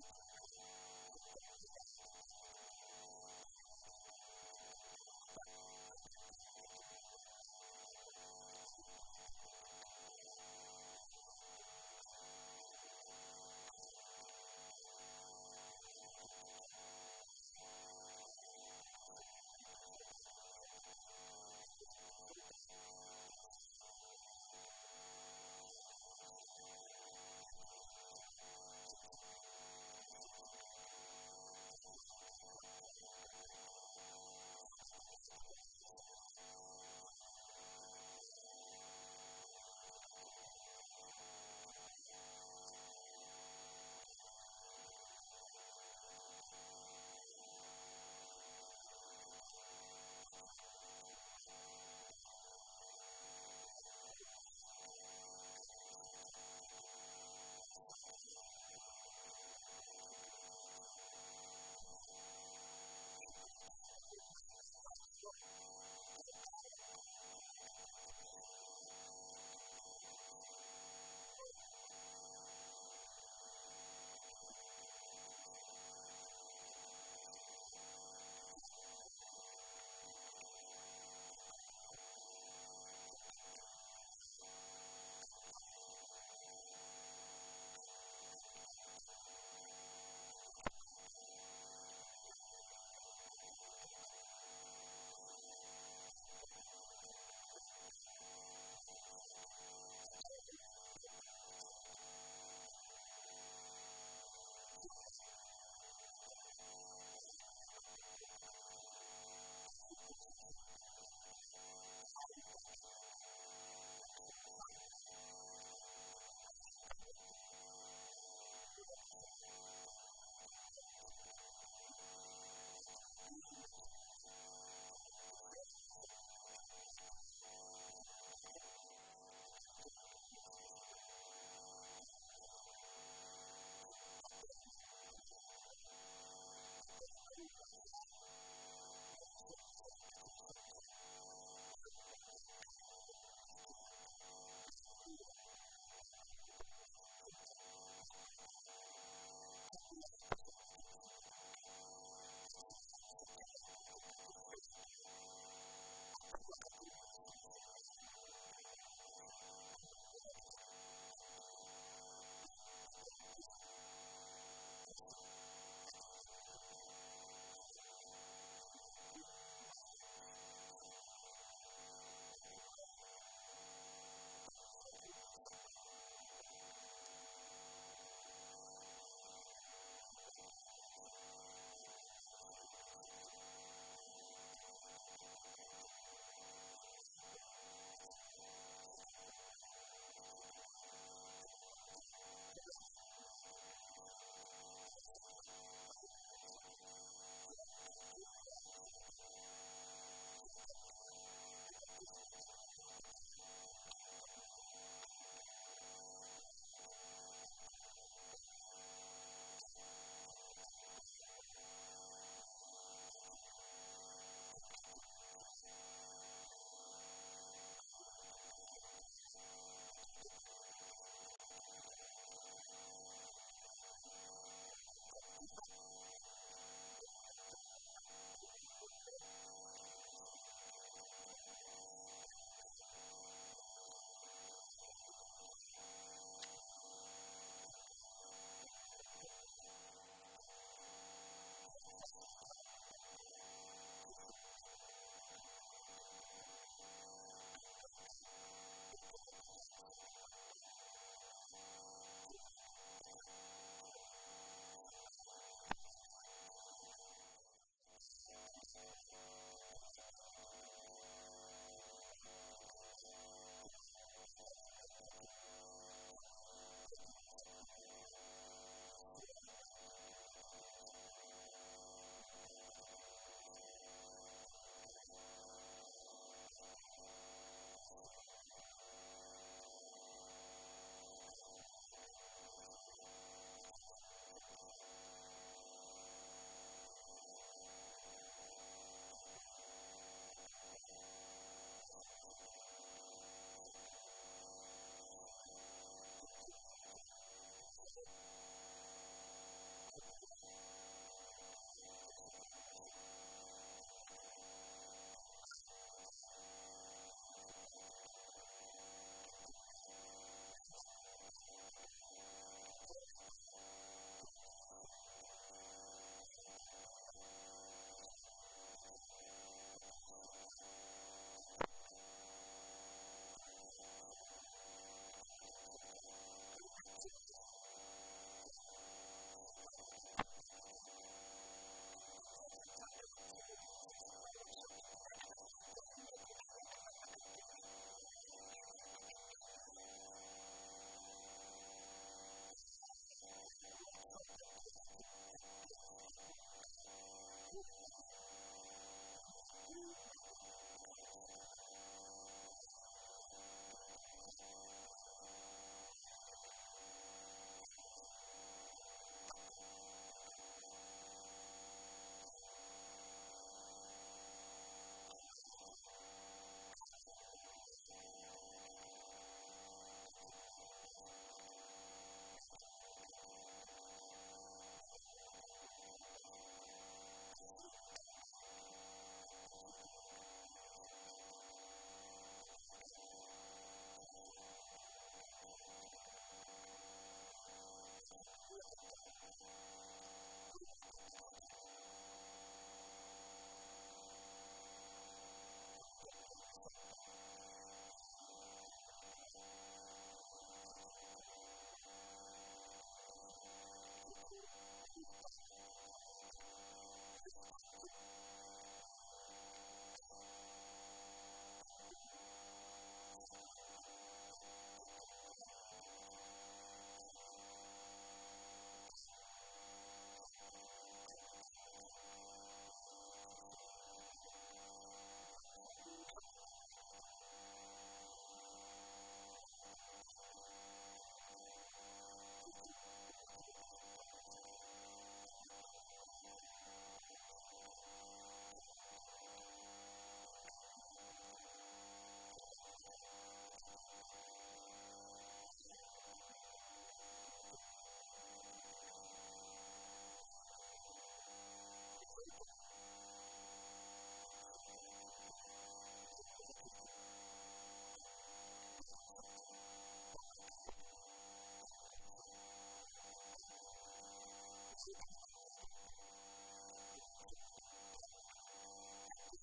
Thank you.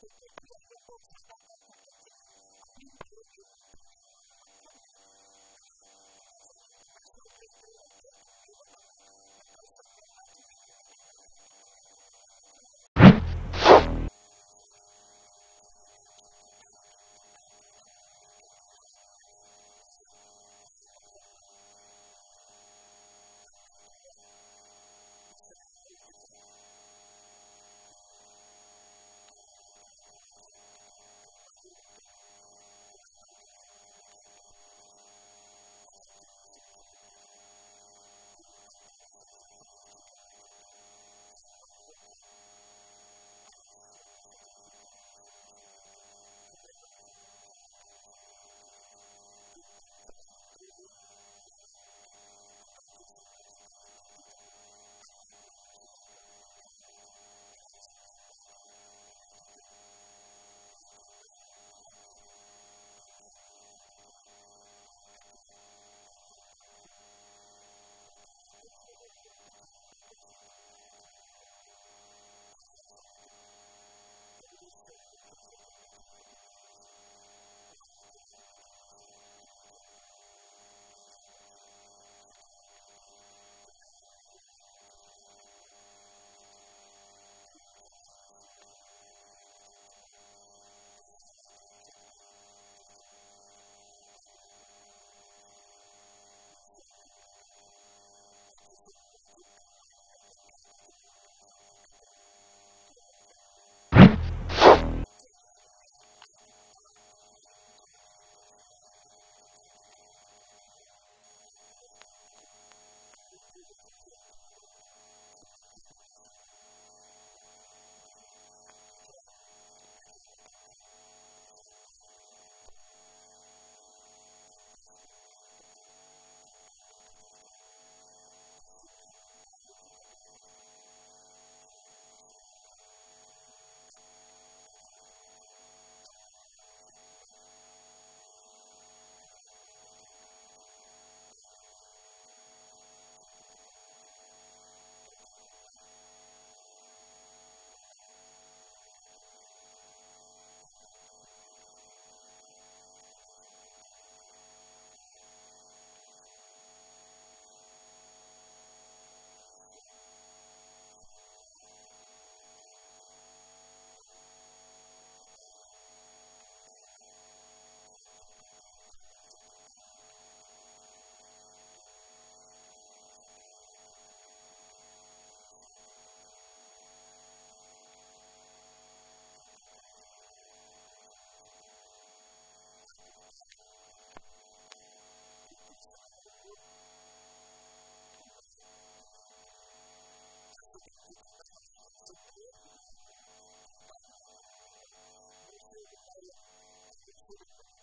Thank you. t'e spento di 4, acum intima. p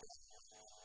Thank you.